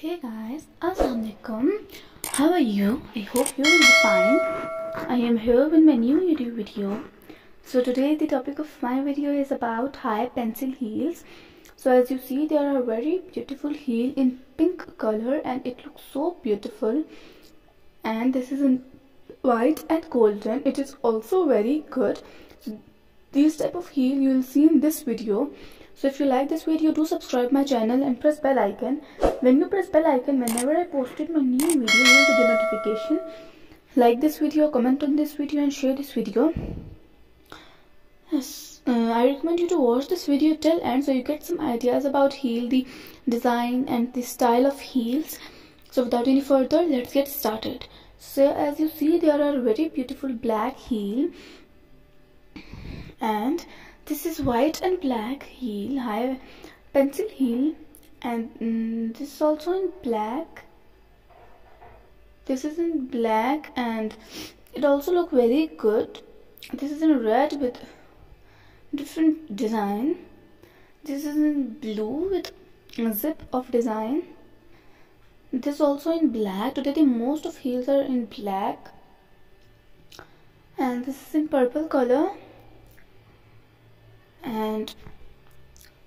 Hey guys, Assalamualaikum. How are you? I hope you will be fine. I am here with my new YouTube video. So today the topic of my video is about high pencil heels. So as you see there are very beautiful heel in pink color and it looks so beautiful. And this is in white and golden. It is also very good. So these type of heel you will see in this video so if you like this video do subscribe my channel and press bell icon. When you press bell icon whenever i posted my new video you will get notification. Like this video comment on this video and share this video. Yes uh, i recommend you to watch this video till end so you get some ideas about heel the design and the style of heels. So without any further let's get started. So as you see there are very beautiful black heel. And this is white and black heel high pencil heel and mm, this is also in black. This is in black and it also look very good. This is in red with different design. This is in blue with zip of design. This is also in black. Today the most of heels are in black. And this is in purple color and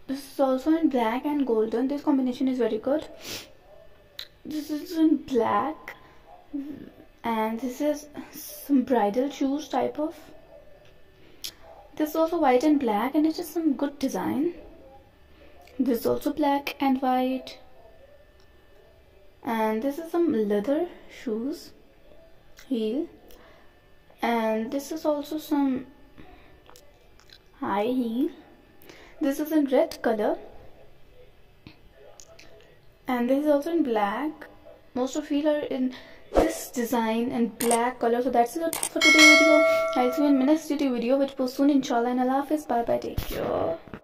this is also in black and golden. This combination is very good. This is in black. And this is some bridal shoes type of. This is also white and black and it is some good design. This is also black and white. And this is some leather shoes heel. And this is also some high heel this is in red color. And this is also in black. Most of you are in this design and black color. So that's it for today's video. I'll see you in my next video which will soon inshallah and allah hafiz. Bye bye take care